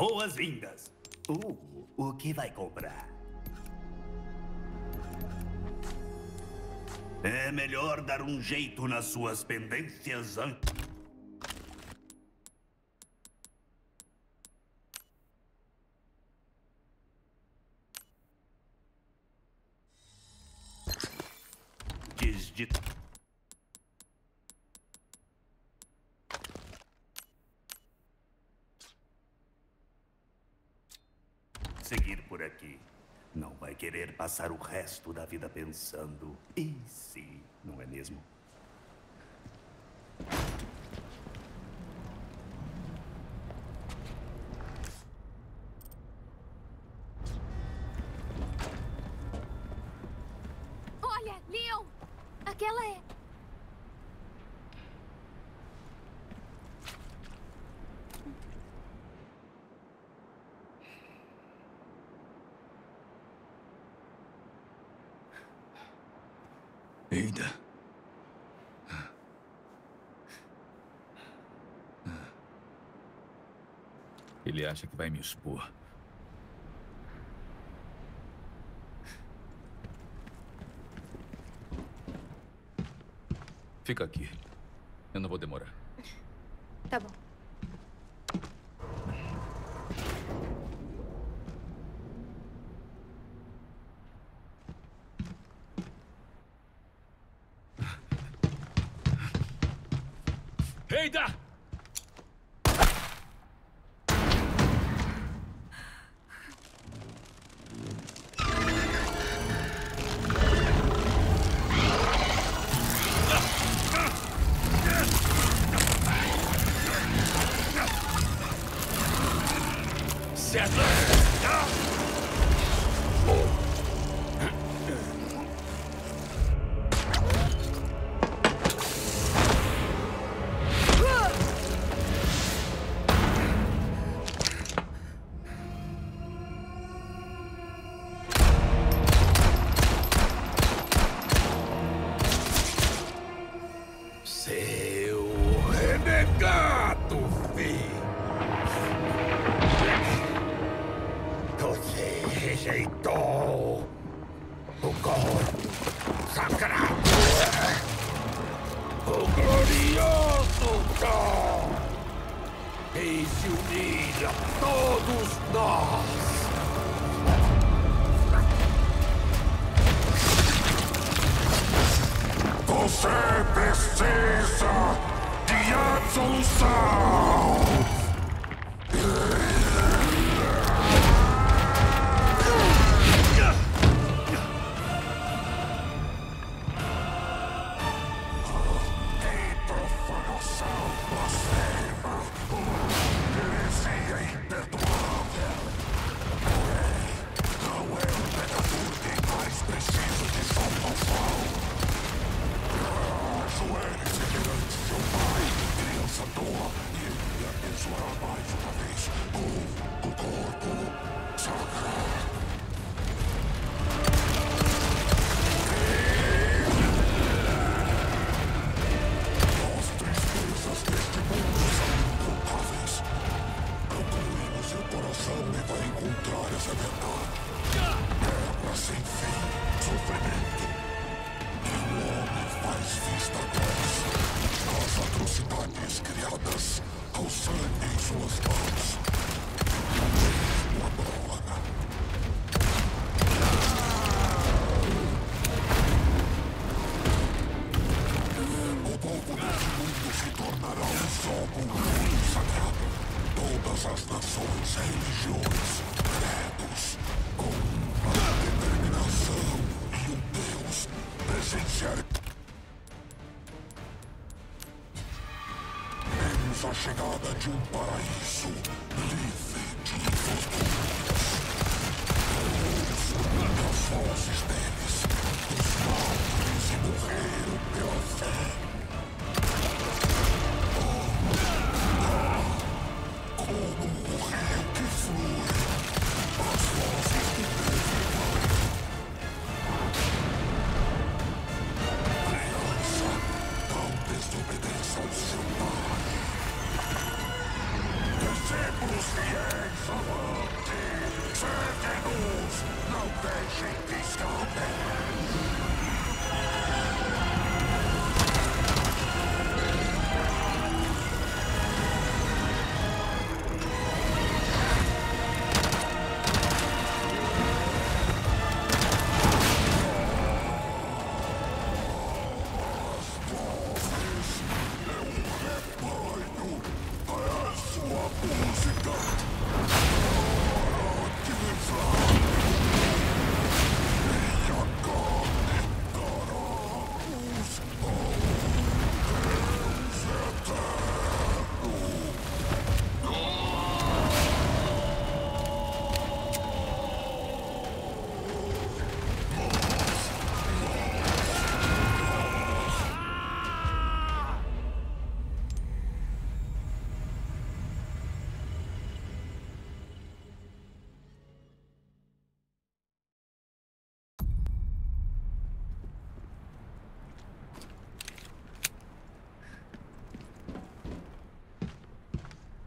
Boas-vindas! Uh, o que vai comprar? É melhor dar um jeito nas suas pendências antes. passar o resto da vida pensando em si, não é mesmo? Olha, Leon! Aquela é Nereida. Ele acha que vai me expor. Fica aqui. Eu não vou demorar. yes Vemos a chegada de um paraíso livre de infortúnios. Ouço as vozes deles, os mártires que morreram pela fé.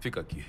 Fica aqui.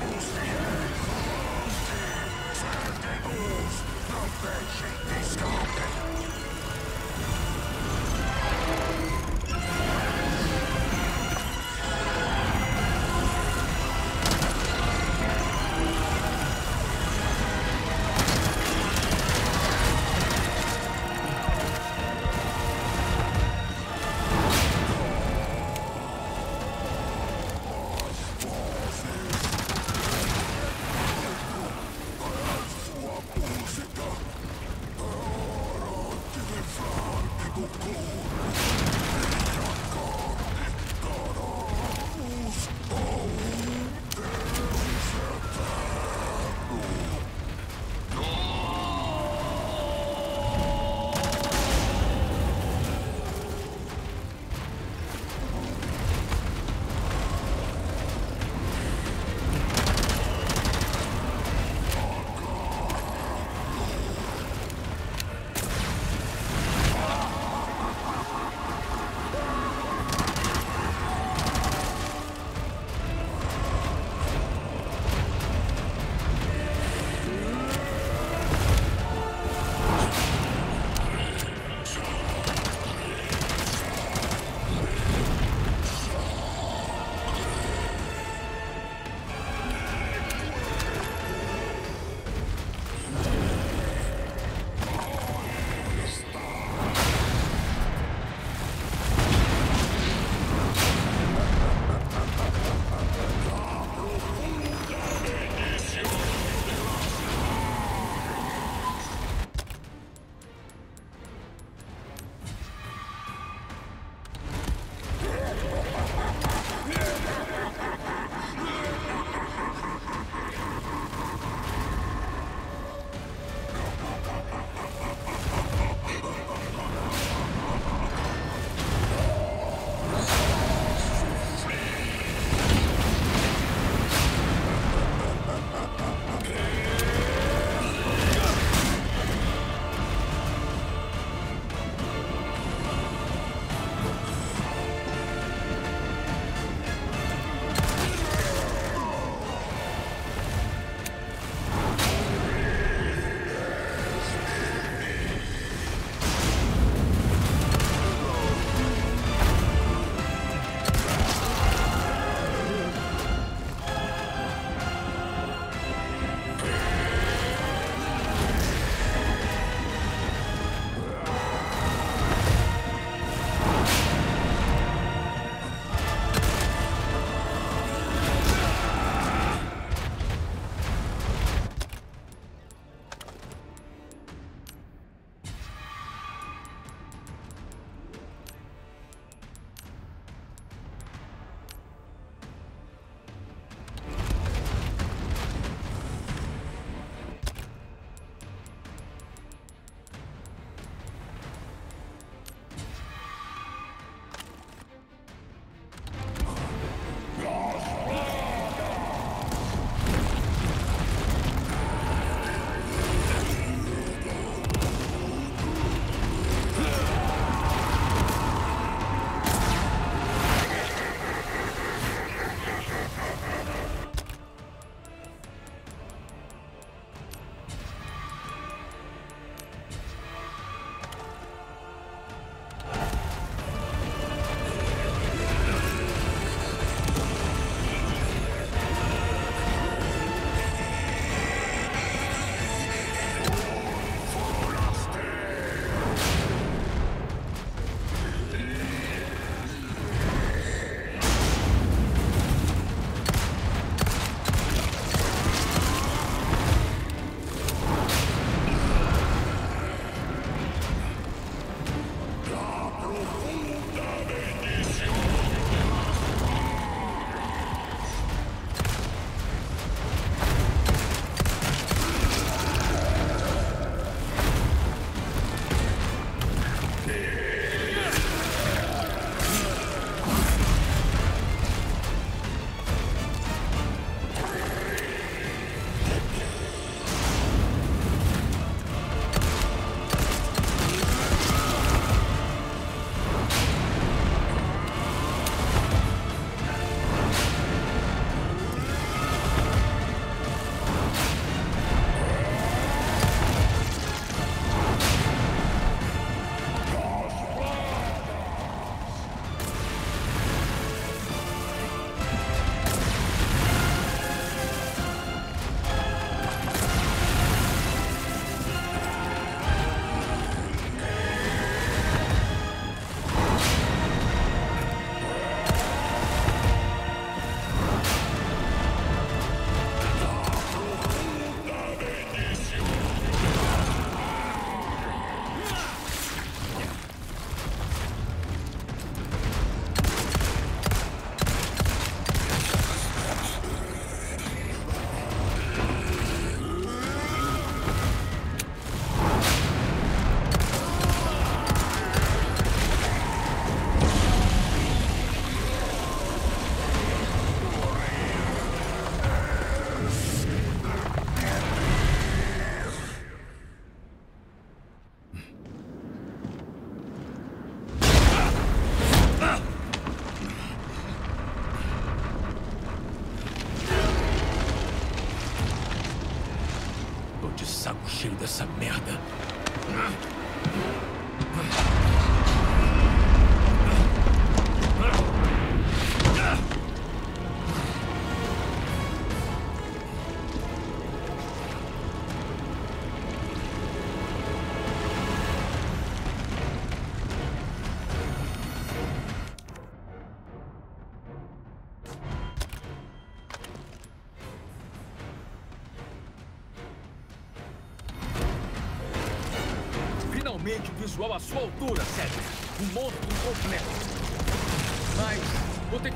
Stop that shaky scorpion!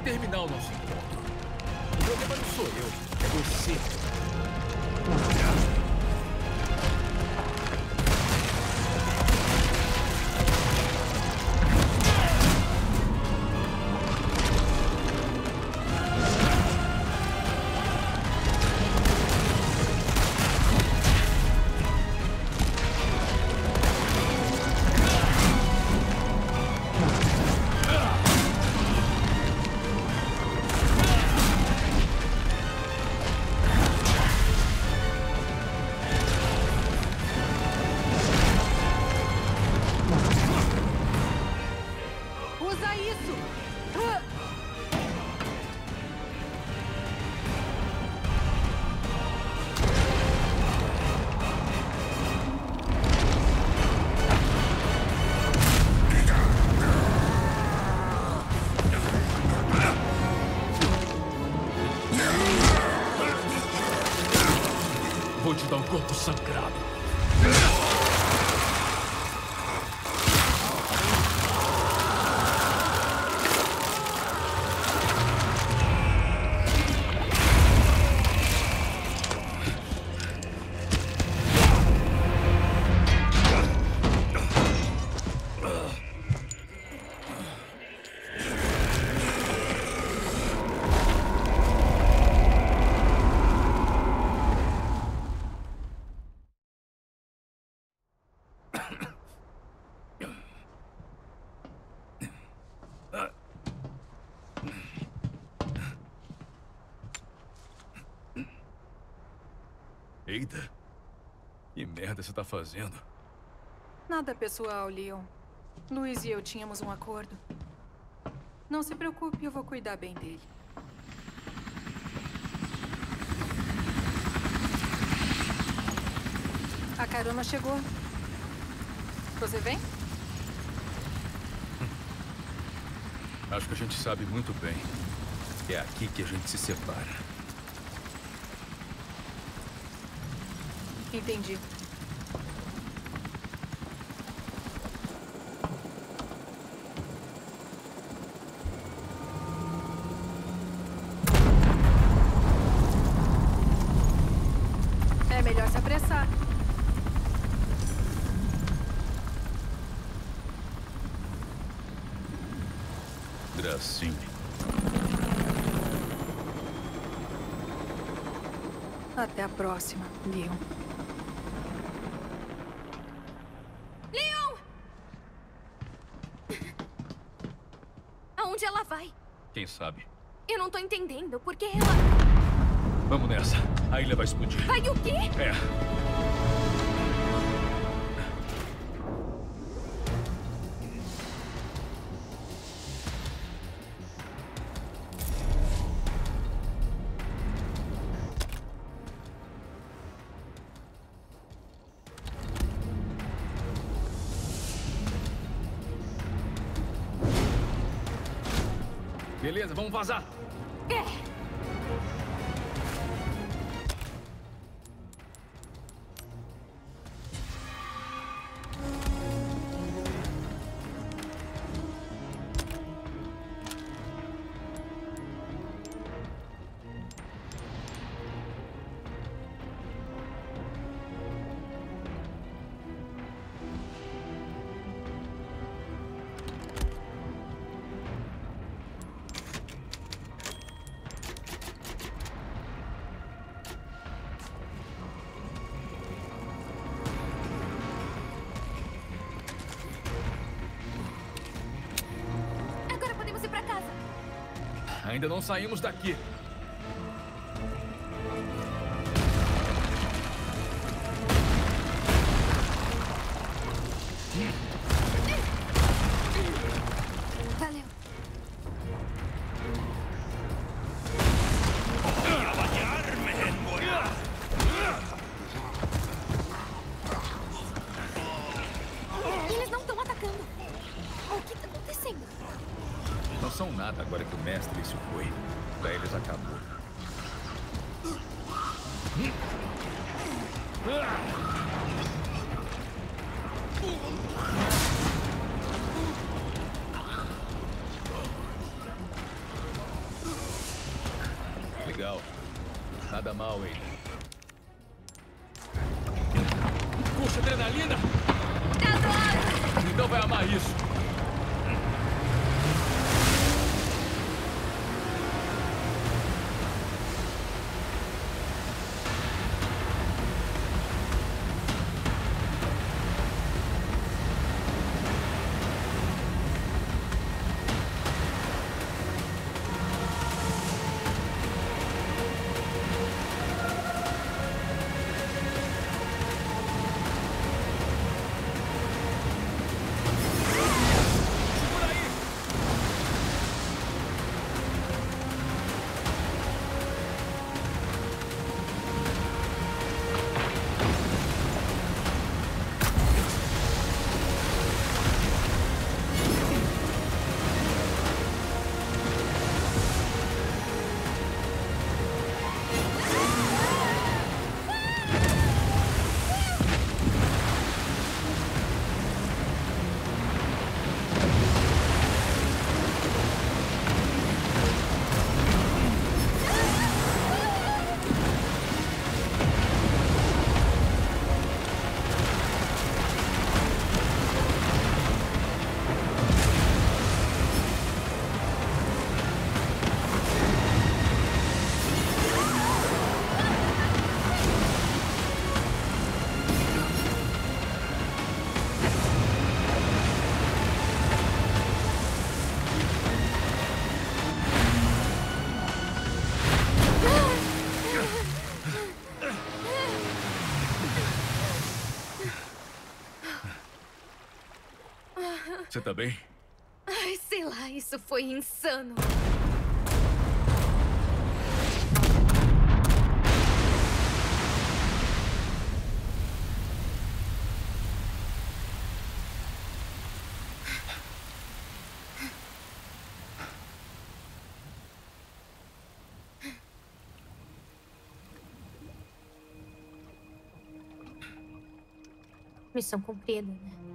Terminar o nosso um corpo sangrado. Merda você tá fazendo? Nada pessoal, Leon. Luiz e eu tínhamos um acordo. Não se preocupe, eu vou cuidar bem dele. A carona chegou. Você vem? Acho que a gente sabe muito bem. É aqui que a gente se separa. Entendi. É melhor se apressar. Gracinha. Até a próxima, Leon. Leon! Aonde ela vai? Quem sabe? Eu não tô entendendo. Por que ela. Vamos nessa. A ilha vai explodir. Vai o quê? É. Beleza, vamos Ainda não saímos daqui. Legal. Nada mal ainda. Puxa, adrenalina! Adoro! Então vai amar isso. Você tá bem? Ai, sei lá, isso foi insano. Missão cumprida, né?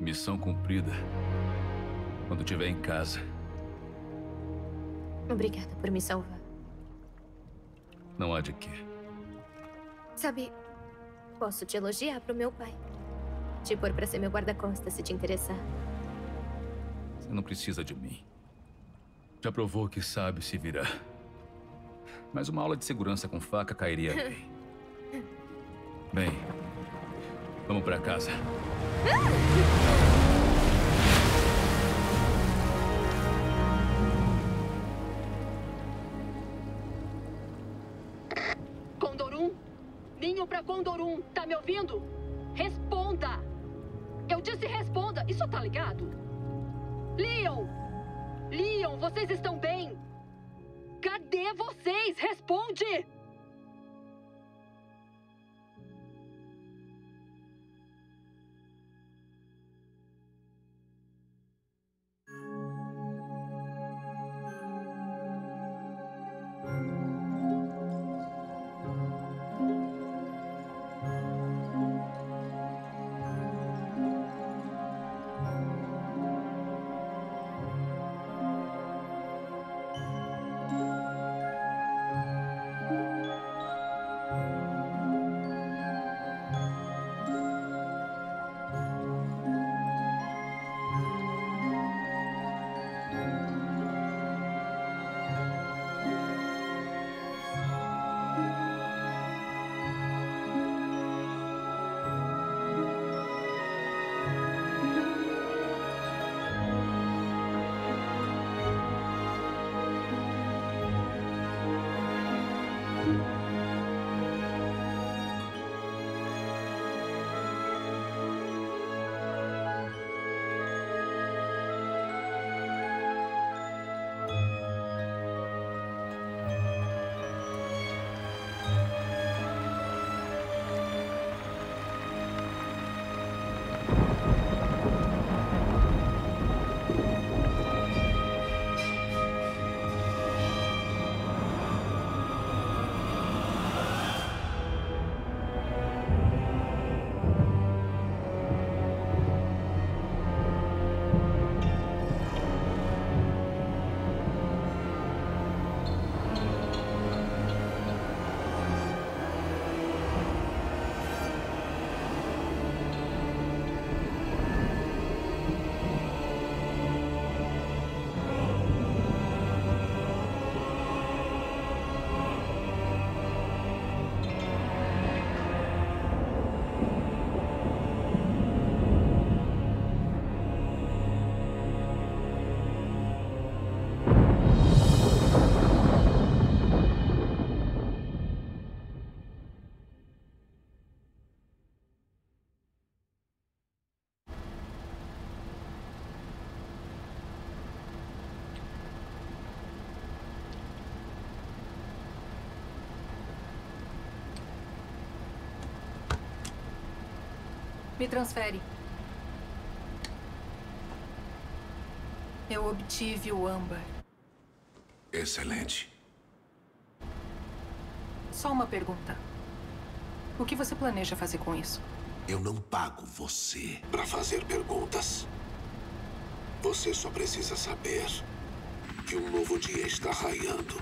Missão cumprida. Quando estiver em casa. Obrigada por me salvar. Não há de quê. Sabe, posso te elogiar pro meu pai. Te pôr pra ser meu guarda-costas se te interessar. Você não precisa de mim. Já provou que sabe se virar. Mas uma aula de segurança com faca cairia bem. Bem, vamos pra casa. うん Me transfere. Eu obtive o âmbar. Excelente. Só uma pergunta. O que você planeja fazer com isso? Eu não pago você para fazer perguntas. Você só precisa saber que um novo dia está raiando.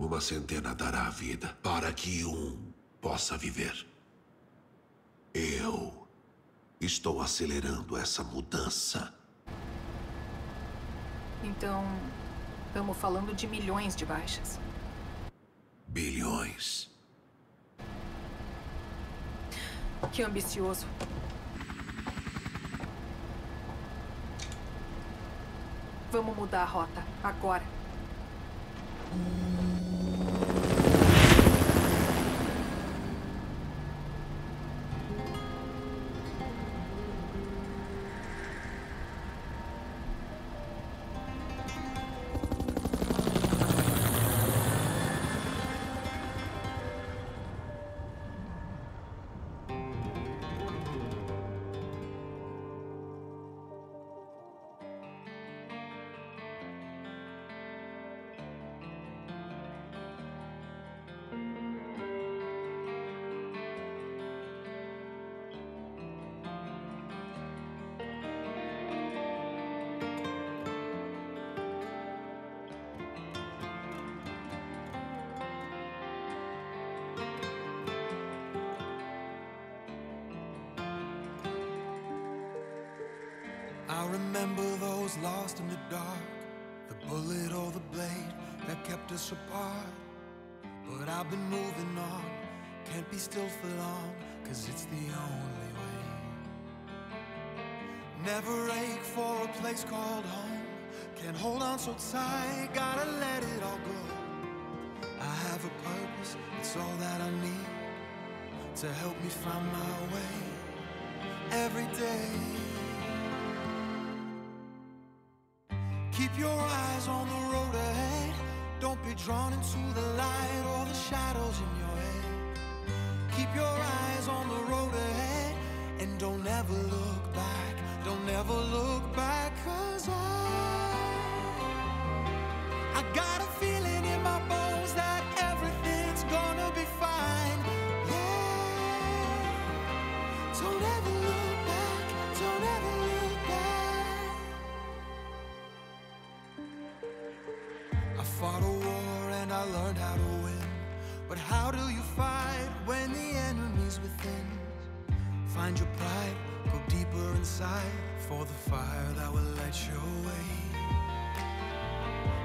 Uma centena dará a vida para que um possa viver. Estou acelerando essa mudança. Então, estamos falando de milhões de baixas. Bilhões. Que ambicioso. Vamos mudar a rota, agora. I remember those lost in the dark, the bullet or the blade that kept us apart. But I've been moving on, can't be still for long, cause it's the only way. Never ache for a place called home, can't hold on so tight, gotta let it all go. I have a purpose, it's all that I need to help me find my way every day. Keep your eyes on the road ahead. Don't be drawn into the light or the shadows in your head. Keep your eyes on the road ahead and don't ever look back. Don't ever look back, Find your pride, go deeper inside for the fire that will light your way.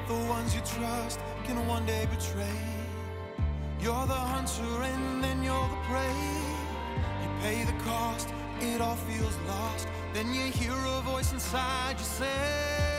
The ones you trust can one day betray. You're the hunter and then you're the prey. You pay the cost, it all feels lost. Then you hear a voice inside you say,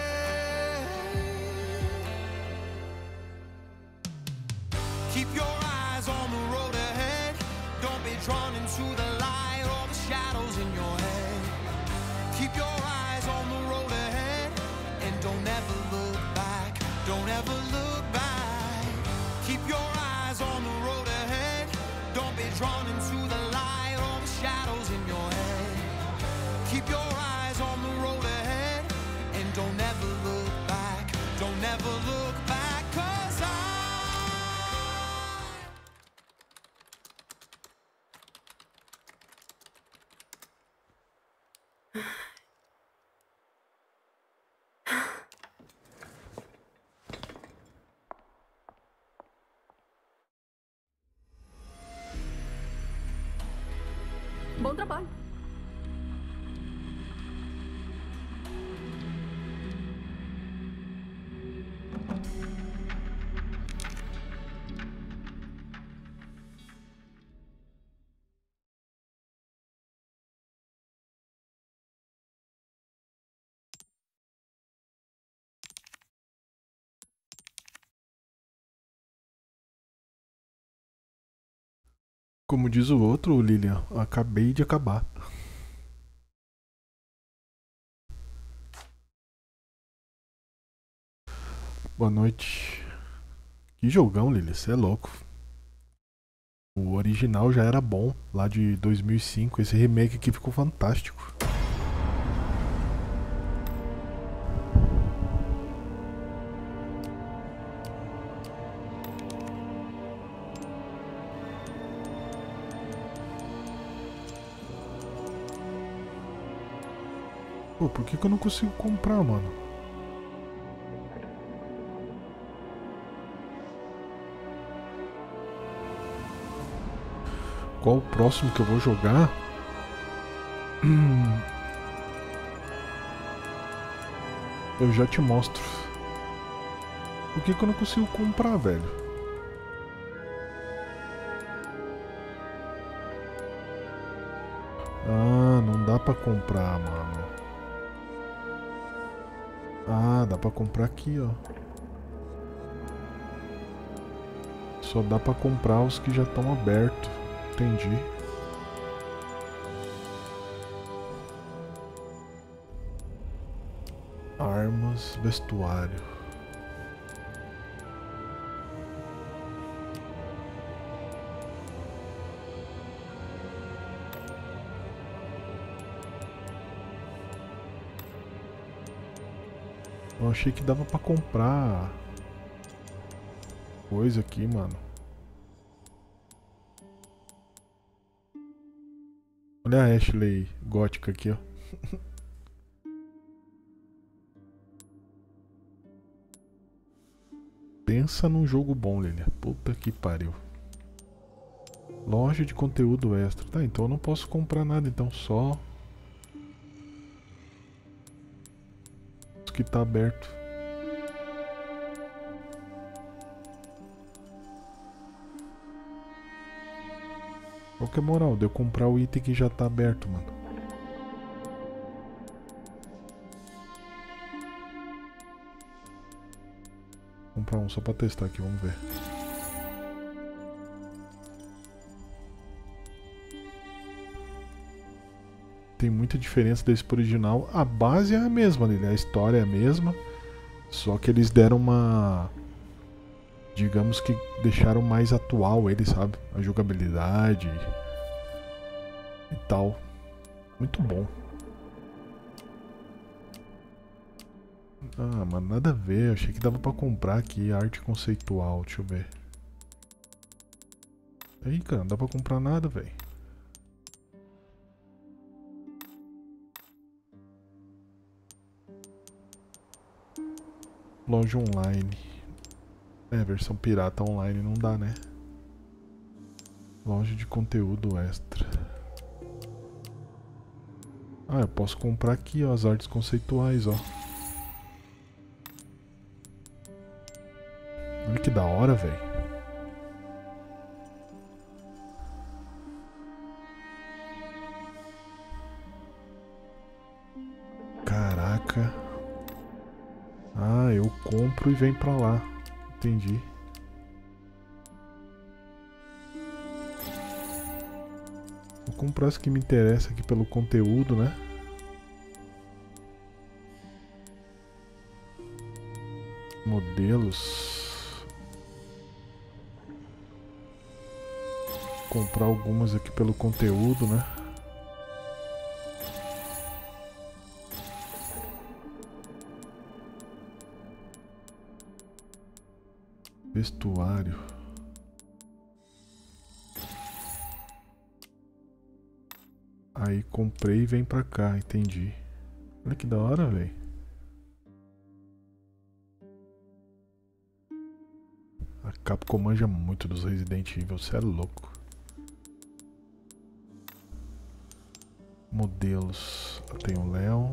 Como diz o outro, Lilian, acabei de acabar. Boa noite. Que jogão, Lilian, você é louco. O original já era bom, lá de 2005. Esse remake aqui ficou fantástico. Pô, por que, que eu não consigo comprar, mano? Qual o próximo que eu vou jogar? Hum. Eu já te mostro. Por que, que eu não consigo comprar, velho? Ah, não dá pra comprar, mano. Ah, dá pra comprar aqui, ó. Só dá pra comprar os que já estão abertos. Entendi. Armas, vestuário. Achei que dava pra comprar coisa aqui, mano. Olha a Ashley gótica aqui, ó. Pensa num jogo bom, Lilia. Puta que pariu. Loja de conteúdo extra. Tá, então eu não posso comprar nada, então só... que tá aberto. Qual que é a moral de eu comprar o item que já tá aberto, mano? Comprar um só pra testar aqui, vamos ver. Tem muita diferença desse pro original. A base é a mesma, né? a história é a mesma. Só que eles deram uma digamos que deixaram mais atual ele, sabe? A jogabilidade e tal. Muito bom. Ah, mas nada a ver. Achei que dava pra comprar aqui arte conceitual. Deixa eu ver. Aí, cara, não dá pra comprar nada, velho. Loja online. É, versão pirata online não dá, né? Loja de conteúdo extra. Ah, eu posso comprar aqui, ó, as artes conceituais, ó. Olha que da hora, velho. E vem pra lá. Entendi. Vou comprar as que me interessa aqui pelo conteúdo, né? Modelos. Comprar algumas aqui pelo conteúdo, né? Vestuário. Aí comprei e vem pra cá, entendi. Olha que da hora, velho. A Capcom manja muito dos Resident Evil, você é louco. Modelos. Tem o Leon.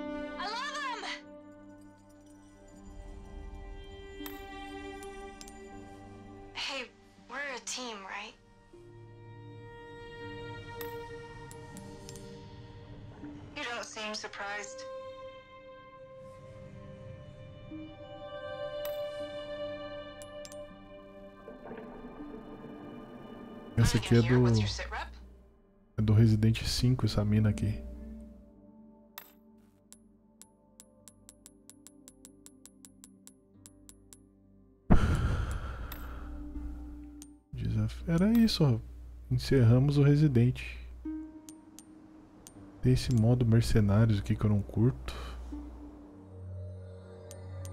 seem surprised. Essa aqui é do, é do Resident 5, essa mina aqui. Desaf- Era isso, ó. Encerramos o Resident. Tem esse modo mercenários aqui que eu não curto.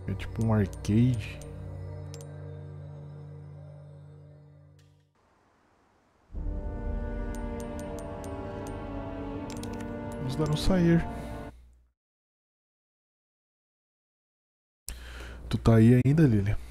É tipo um arcade. Vamos dar um sair. Tu tá aí ainda, Lilia?